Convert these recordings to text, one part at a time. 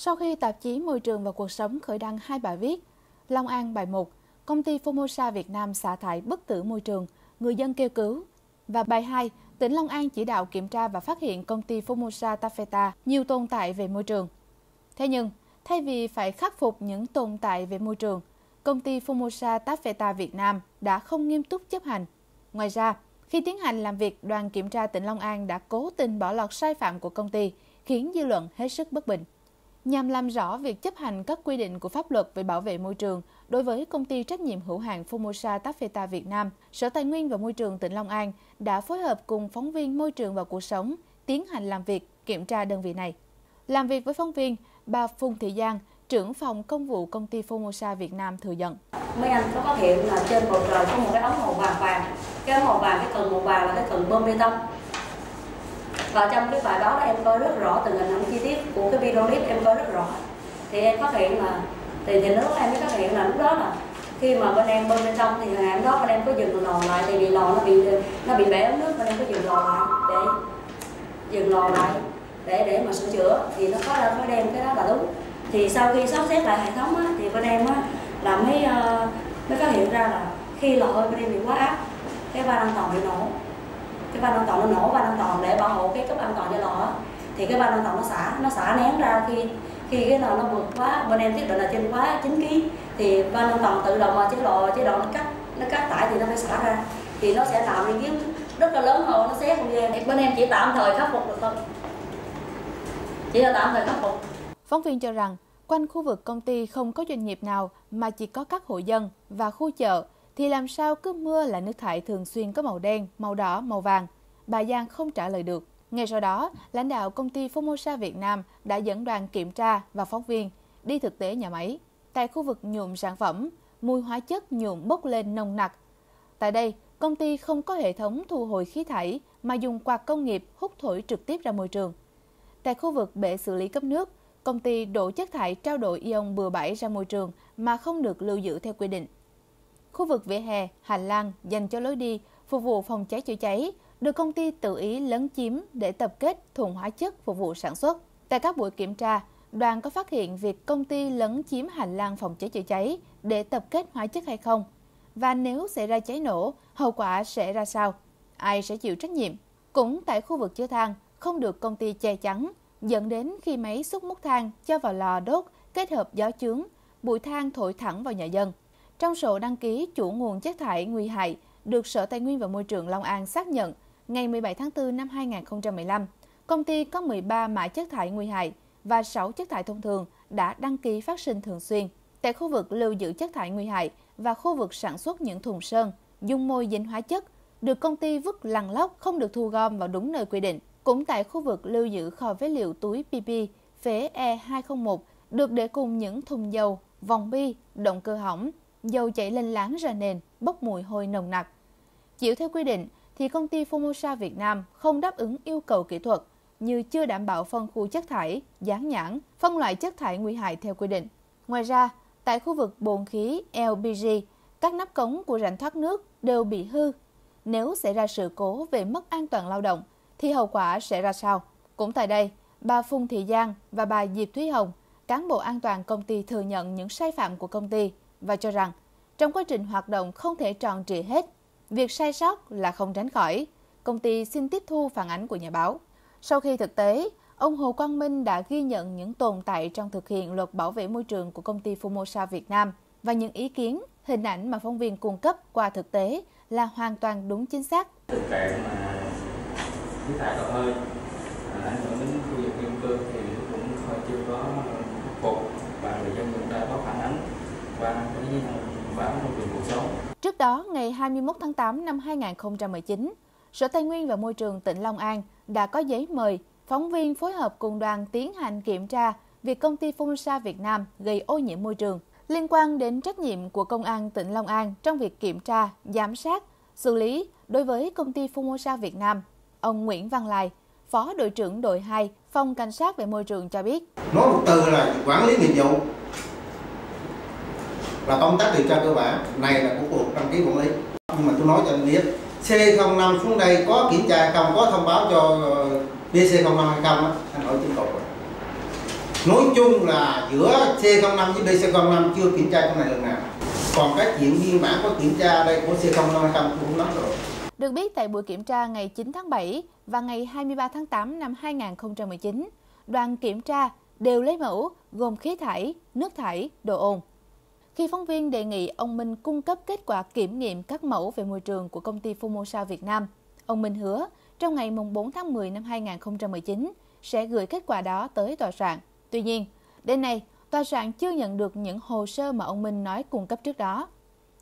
Sau khi tạp chí Môi trường và cuộc sống khởi đăng hai bài viết, Long An bài 1, công ty Formosa Việt Nam xả thải bất tử môi trường, người dân kêu cứu, và bài 2, tỉnh Long An chỉ đạo kiểm tra và phát hiện công ty Formosa Tafeta nhiều tồn tại về môi trường. Thế nhưng, thay vì phải khắc phục những tồn tại về môi trường, công ty Formosa Tafeta Việt Nam đã không nghiêm túc chấp hành. Ngoài ra, khi tiến hành làm việc, đoàn kiểm tra tỉnh Long An đã cố tình bỏ lọt sai phạm của công ty, khiến dư luận hết sức bất bình. Nhằm làm rõ việc chấp hành các quy định của pháp luật về bảo vệ môi trường đối với công ty trách nhiệm hữu hạn Formosa Taffeta Việt Nam, Sở Tài nguyên và Môi trường tỉnh Long An đã phối hợp cùng phóng viên Môi trường và Cuộc sống tiến hành làm việc kiểm tra đơn vị này. Làm việc với phóng viên, bà Phùng Thị Giang, trưởng phòng công vụ công ty Formosa Việt Nam thừa nhận. Mấy anh có phát hiện là trên bầu trời có một cái ống màu vàng vàng. Cái ống màu vàng, cái cần màu vàng là cái cần bơm bê tông. Và trong cái bài báo đó em coi rất rõ từng hình ảnh chi tiết của cái video clip em coi rất rõ. Thì em phát hiện là thì, thì lúc em mới phát hiện là lúc đó là khi mà bên em bơm bên trong thì ngày em đó bên em có dừng lò lại thì vì lò nó bị nó bị bể ống nước bên em có dừng lò lại để dừng lò lại để để mà sửa chữa. Thì nó có ra khói đen cái đó là đúng. Thì sau khi sắp xếp lại hệ thống á, thì bên em á, là mới uh, mới phát hiện ra là khi lò hơi bên em bị quá áp cái van an tàu bị nổ cái van an toàn nó nổ van an toàn để bảo hộ cái cấp an toàn cho lò thì cái van an toàn nó xả nó xả nén ra khi khi cái lò nó vượt quá bên em thiết định là trên quá 9 kg thì van an toàn tự động mà chế độ chế độ nó cắt nó cắt tải thì nó phải xả ra. Thì nó sẽ tạo nên kiếm rất là lớn hồ nó xé không gian. Bên em chỉ tạm thời khắc phục được thôi. Chỉ là tạm thời khắc phục. Phóng viên cho rằng, quanh khu vực công ty không có doanh nghiệp nào mà chỉ có các hộ dân và khu chợ, thì làm sao cứ mưa là nước thải thường xuyên có màu đen, màu đỏ, màu vàng? Bà Giang không trả lời được. Ngay sau đó, lãnh đạo công ty Formosa Việt Nam đã dẫn đoàn kiểm tra và phóng viên đi thực tế nhà máy. Tại khu vực nhuộm sản phẩm, mùi hóa chất nhuộm bốc lên nồng nặc. Tại đây, công ty không có hệ thống thu hồi khí thải mà dùng quạt công nghiệp hút thổi trực tiếp ra môi trường. Tại khu vực bể xử lý cấp nước, công ty đổ chất thải trao đổi ion bừa bãi ra môi trường mà không được lưu giữ theo quy định. Khu vực vỉa hè, hành lang dành cho lối đi phục vụ phòng cháy chữa cháy được công ty tự ý lấn chiếm để tập kết thùng hóa chất phục vụ sản xuất. Tại các buổi kiểm tra, đoàn có phát hiện việc công ty lấn chiếm hành lang phòng cháy chữa cháy để tập kết hóa chất hay không? Và nếu xảy ra cháy nổ, hậu quả sẽ ra sao? Ai sẽ chịu trách nhiệm? Cũng tại khu vực chứa than, không được công ty che chắn dẫn đến khi máy xúc múc than cho vào lò đốt kết hợp gió chướng, bụi than thổi thẳng vào nhà dân. Trong sổ đăng ký chủ nguồn chất thải nguy hại được Sở Tài nguyên và Môi trường Long An xác nhận ngày 17 tháng 4 năm 2015, công ty có 13 mã chất thải nguy hại và 6 chất thải thông thường đã đăng ký phát sinh thường xuyên tại khu vực lưu giữ chất thải nguy hại và khu vực sản xuất những thùng sơn, dung môi dính hóa chất được công ty vứt lằng lóc không được thu gom vào đúng nơi quy định. Cũng tại khu vực lưu giữ kho phế liệu túi PP phế E201 được để cùng những thùng dầu, vòng bi, động cơ hỏng, dầu chảy lên láng ra nền, bốc mùi hôi nồng nặc. Chịu theo quy định thì công ty Formosa Việt Nam không đáp ứng yêu cầu kỹ thuật như chưa đảm bảo phân khu chất thải, dán nhãn, phân loại chất thải nguy hại theo quy định. Ngoài ra, tại khu vực bồn khí LPG, các nắp cống của rãnh thoát nước đều bị hư. Nếu xảy ra sự cố về mất an toàn lao động, thì hậu quả sẽ ra sao? Cũng tại đây, bà Phùng Thị Giang và bà Diệp Thúy Hồng, cán bộ an toàn công ty thừa nhận những sai phạm của công ty và cho rằng trong quá trình hoạt động không thể tròn trịa hết, việc sai sót là không tránh khỏi. Công ty xin tiếp thu phản ánh của nhà báo. Sau khi thực tế, ông Hồ Quang Minh đã ghi nhận những tồn tại trong thực hiện luật bảo vệ môi trường của công ty Formosa Việt Nam và những ý kiến, hình ảnh mà phóng viên cung cấp qua thực tế là hoàn toàn đúng chính xác. Thực trạng mà khí thải hơi à, ảnh hưởng đến khu vực dân cư thì cũng chưa có khắc phục và người dân cũng đã có phản ánh qua cái báo môi trường cuộc sống. Trước đó, ngày 21 tháng 8 năm 2019, Sở Tài nguyên và Môi trường tỉnh Long An đã có giấy mời phóng viên phối hợp cùng đoàn tiến hành kiểm tra việc công ty Formosa Việt Nam gây ô nhiễm môi trường liên quan đến trách nhiệm của Công an tỉnh Long An trong việc kiểm tra, giám sát, xử lý đối với công ty Formosa Việt Nam Ông Nguyễn Văn Lai, Phó đội trưởng đội 2, Phòng Cảnh sát về môi trường cho biết. Nói một từ là quản lý nghiệp vụ là công tác điều tra cơ bản này là của cục đăng ký quản lý. Nhưng mà tôi nói cho anh biết C05 xuống đây có kiểm tra không có thông báo cho ờ, BC05 hay không anh hỏi chính cục nói chung là giữa C05 với BC05 chưa kiểm tra trong này lần nào. Còn cái chuyện biên bản có kiểm tra đây của C05 hay tôi cũng nói rồi. Được biết tại buổi kiểm tra ngày 9 tháng 7 và ngày 23 tháng 8 năm 2019, đoàn kiểm tra đều lấy mẫu gồm khí thải, nước thải, đồ ồn. Khi phóng viên đề nghị ông Minh cung cấp kết quả kiểm nghiệm các mẫu về môi trường của công ty Formosa Việt Nam, ông Minh hứa trong ngày 4 tháng 10 năm 2019 sẽ gửi kết quả đó tới tòa soạn. Tuy nhiên, đến nay, tòa soạn chưa nhận được những hồ sơ mà ông Minh nói cung cấp trước đó.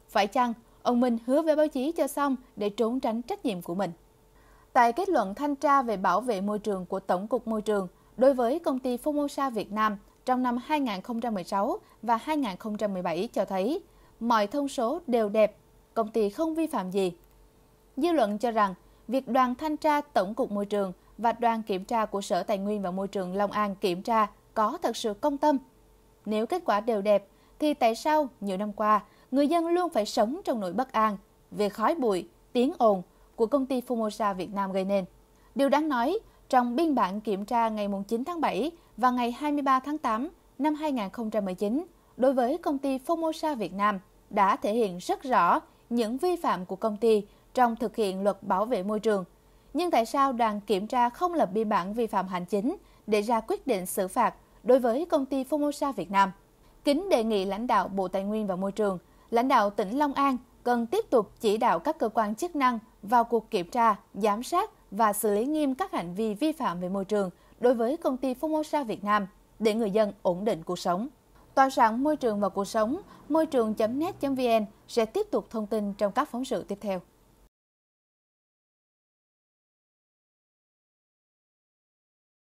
Phải chăng ông Minh hứa với báo chí cho xong để trốn tránh trách nhiệm của mình? Tại kết luận thanh tra về bảo vệ môi trường của Tổng cục Môi trường đối với công ty Formosa Việt Nam trong năm 2016 và 2017 cho thấy mọi thông số đều đẹp, công ty không vi phạm gì. Dư luận cho rằng việc đoàn thanh tra Tổng cục Môi trường và đoàn kiểm tra của Sở Tài nguyên và Môi trường Long An kiểm tra có thật sự công tâm. Nếu kết quả đều đẹp, thì tại sao nhiều năm qua người dân luôn phải sống trong nỗi bất an về khói bụi, tiếng ồn của công ty Formosa Việt Nam gây nên? Điều đáng nói, trong biên bản kiểm tra ngày 9 tháng 7 và ngày 23 tháng 8 năm 2019 đối với công ty Formosa Việt Nam đã thể hiện rất rõ những vi phạm của công ty trong thực hiện luật bảo vệ môi trường. Nhưng tại sao đoàn kiểm tra không lập biên bản vi phạm hành chính để ra quyết định xử phạt đối với công ty Formosa Việt Nam? Kính đề nghị lãnh đạo Bộ Tài nguyên và Môi trường, lãnh đạo tỉnh Long An cần tiếp tục chỉ đạo các cơ quan chức năng vào cuộc kiểm tra, giám sát và xử lý nghiêm các hành vi vi phạm về môi trường đối với công ty Formosa Việt Nam để người dân ổn định cuộc sống. Tòa soạn Môi trường và cuộc sống, môi trường.net.vn sẽ tiếp tục thông tin trong các phóng sự tiếp theo.